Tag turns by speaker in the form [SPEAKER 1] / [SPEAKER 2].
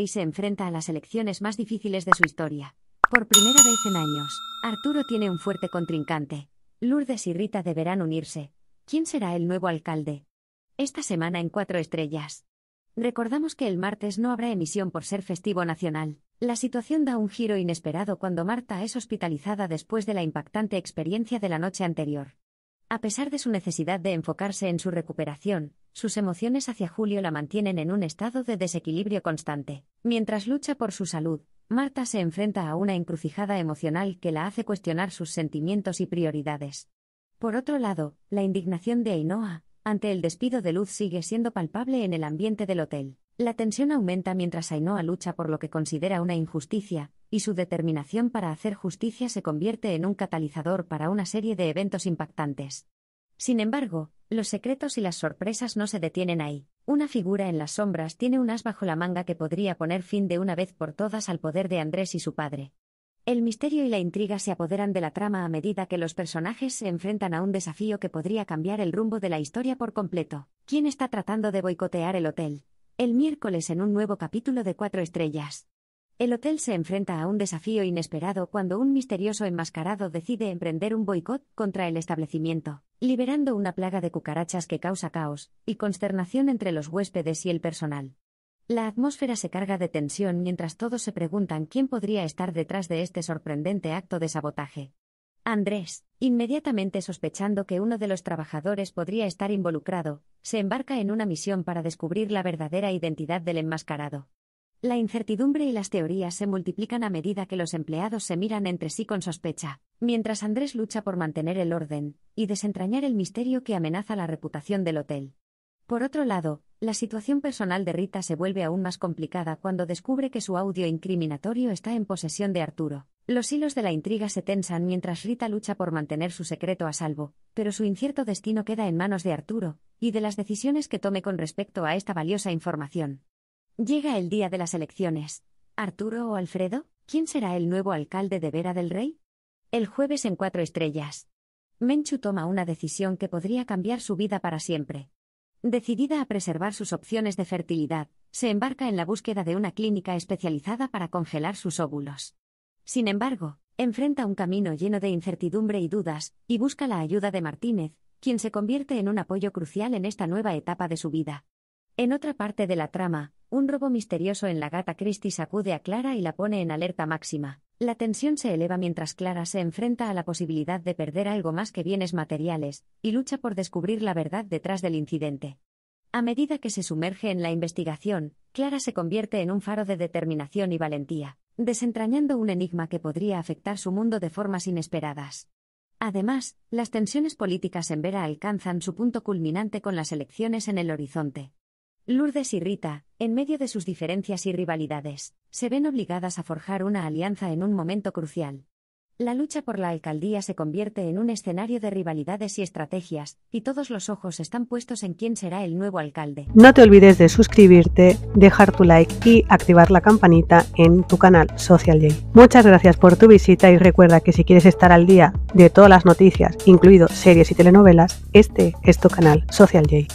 [SPEAKER 1] Rey se enfrenta a las elecciones más difíciles de su historia. Por primera vez en años, Arturo tiene un fuerte contrincante. Lourdes y Rita deberán unirse. ¿Quién será el nuevo alcalde? Esta semana en Cuatro Estrellas. Recordamos que el martes no habrá emisión por ser festivo nacional. La situación da un giro inesperado cuando Marta es hospitalizada después de la impactante experiencia de la noche anterior. A pesar de su necesidad de enfocarse en su recuperación, sus emociones hacia Julio la mantienen en un estado de desequilibrio constante. Mientras lucha por su salud, Marta se enfrenta a una encrucijada emocional que la hace cuestionar sus sentimientos y prioridades. Por otro lado, la indignación de Ainhoa, ante el despido de Luz sigue siendo palpable en el ambiente del hotel. La tensión aumenta mientras Ainhoa lucha por lo que considera una injusticia, y su determinación para hacer justicia se convierte en un catalizador para una serie de eventos impactantes. Sin embargo, los secretos y las sorpresas no se detienen ahí. Una figura en las sombras tiene un as bajo la manga que podría poner fin de una vez por todas al poder de Andrés y su padre. El misterio y la intriga se apoderan de la trama a medida que los personajes se enfrentan a un desafío que podría cambiar el rumbo de la historia por completo. ¿Quién está tratando de boicotear el hotel? El miércoles en un nuevo capítulo de Cuatro Estrellas. El hotel se enfrenta a un desafío inesperado cuando un misterioso enmascarado decide emprender un boicot contra el establecimiento, liberando una plaga de cucarachas que causa caos y consternación entre los huéspedes y el personal. La atmósfera se carga de tensión mientras todos se preguntan quién podría estar detrás de este sorprendente acto de sabotaje. Andrés, inmediatamente sospechando que uno de los trabajadores podría estar involucrado, se embarca en una misión para descubrir la verdadera identidad del enmascarado. La incertidumbre y las teorías se multiplican a medida que los empleados se miran entre sí con sospecha, mientras Andrés lucha por mantener el orden y desentrañar el misterio que amenaza la reputación del hotel. Por otro lado, la situación personal de Rita se vuelve aún más complicada cuando descubre que su audio incriminatorio está en posesión de Arturo. Los hilos de la intriga se tensan mientras Rita lucha por mantener su secreto a salvo, pero su incierto destino queda en manos de Arturo, y de las decisiones que tome con respecto a esta valiosa información. Llega el día de las elecciones. ¿Arturo o Alfredo? ¿Quién será el nuevo alcalde de Vera del Rey? El jueves en Cuatro Estrellas. Menchu toma una decisión que podría cambiar su vida para siempre. Decidida a preservar sus opciones de fertilidad, se embarca en la búsqueda de una clínica especializada para congelar sus óvulos. Sin embargo, enfrenta un camino lleno de incertidumbre y dudas, y busca la ayuda de Martínez, quien se convierte en un apoyo crucial en esta nueva etapa de su vida. En otra parte de la trama, un robo misterioso en la gata Christie sacude a Clara y la pone en alerta máxima. La tensión se eleva mientras Clara se enfrenta a la posibilidad de perder algo más que bienes materiales, y lucha por descubrir la verdad detrás del incidente. A medida que se sumerge en la investigación, Clara se convierte en un faro de determinación y valentía, desentrañando un enigma que podría afectar su mundo de formas inesperadas. Además, las tensiones políticas en Vera alcanzan su punto culminante con las elecciones en el horizonte. Lourdes y Rita, en medio de sus diferencias y rivalidades, se ven obligadas a forjar una alianza en un momento crucial. La lucha por la alcaldía se convierte en un escenario de rivalidades y estrategias, y todos los ojos están puestos en quién será el nuevo alcalde.
[SPEAKER 2] No te olvides de suscribirte, dejar tu like y activar la campanita en tu canal Social J. Muchas gracias por tu visita y recuerda que si quieres estar al día de todas las noticias, incluido series y telenovelas, este es tu canal Social J.